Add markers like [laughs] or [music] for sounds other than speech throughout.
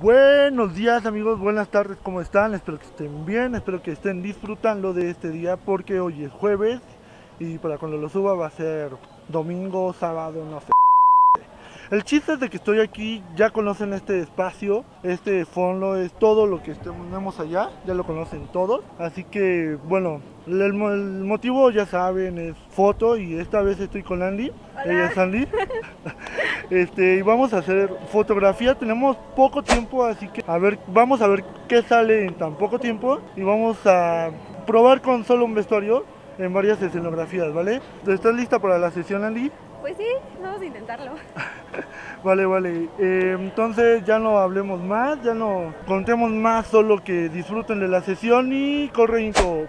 Buenos días amigos, buenas tardes, ¿cómo están? Espero que estén bien, espero que estén disfrutando de este día porque hoy es jueves y para cuando lo suba va a ser domingo, sábado, no sé. El chiste es de que estoy aquí, ya conocen este espacio, este fondo es todo lo que tenemos allá, ya lo conocen todos. Así que, bueno, el, el motivo ya saben, es foto y esta vez estoy con Andy, ella es Andy. [laughs] este, y vamos a hacer fotografía, tenemos poco tiempo, así que a ver, vamos a ver qué sale en tan poco tiempo y vamos a probar con solo un vestuario en varias escenografías, ¿vale? ¿Estás lista para la sesión, Andy? Pues sí, vamos a intentarlo. [laughs] vale, vale. Eh, entonces ya no hablemos más, ya no contemos más, solo que disfruten de la sesión y corre intro.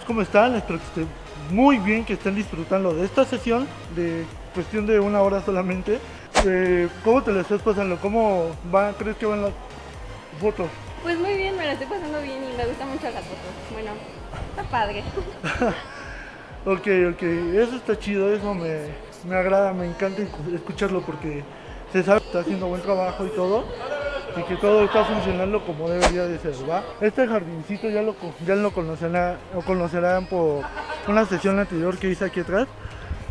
amigos? ¿Cómo están? Espero que estén muy bien, que estén disfrutando de esta sesión de cuestión de una hora solamente. Eh, ¿Cómo te la estás pasando? ¿Cómo va? ¿Crees que van las fotos? Pues muy bien, me la estoy pasando bien y me gustan mucho las fotos. Bueno, está padre. [laughs] Ok, ok, eso está chido, eso me, me agrada, me encanta escu- escucharlo porque se sabe que está haciendo buen trabajo y todo y que todo está funcionando como debería de ser, ¿va? Este jardincito ya lo, ya lo conocerán, lo conocerán por una sesión anterior que hice aquí atrás.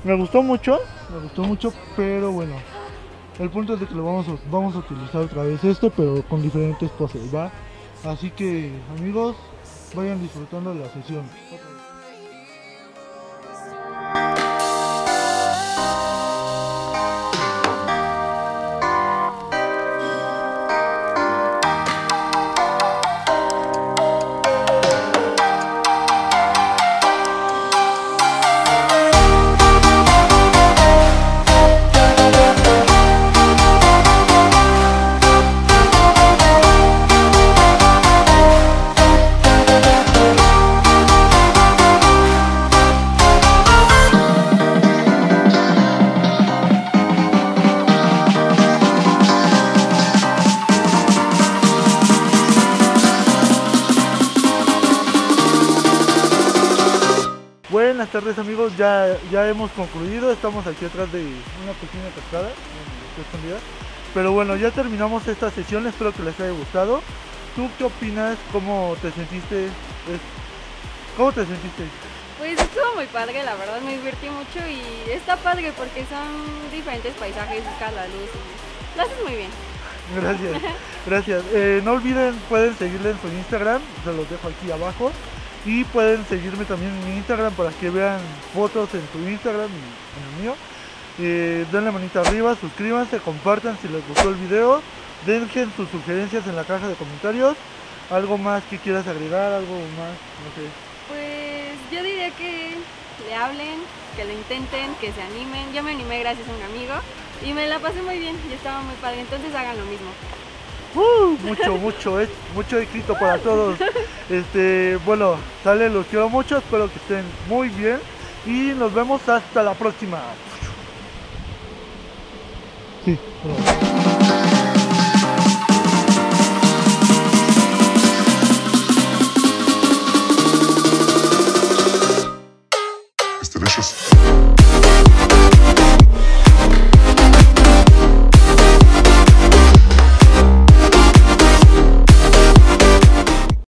Me gustó mucho, me gustó mucho, pero bueno, el punto es de que lo vamos a, vamos a utilizar otra vez esto, pero con diferentes poses, ¿va? Así que amigos, vayan disfrutando de la sesión. Buenas tardes amigos, ya, ya hemos concluido, estamos aquí atrás de una pequeña cascada, está escondida. Pero bueno, ya terminamos esta sesión, espero que les haya gustado. ¿Tú qué opinas? ¿Cómo te sentiste? ¿Cómo te sentiste? Pues estuvo muy padre, la verdad me divertí mucho y está padre porque son diferentes paisajes, buscas la luz y lo haces muy bien. [laughs] Gracias, gracias. Eh, no olviden, pueden seguirle en su Instagram, se los dejo aquí abajo. Y pueden seguirme también en mi Instagram para que vean fotos en su Instagram y en el mío. Eh, denle manita arriba, suscríbanse, compartan si les gustó el video. Dejen sus sugerencias en la caja de comentarios. ¿Algo más que quieras agregar? ¿Algo más? No sé. Pues yo diría que le hablen, que lo intenten, que se animen. Yo me animé gracias a un amigo y me la pasé muy bien y estaba muy padre, entonces hagan lo mismo. Mucho, mucho, es, mucho éxito para todos. Este, bueno, sale, los quiero mucho, espero que estén muy bien y nos vemos hasta la próxima. Sí, delicious.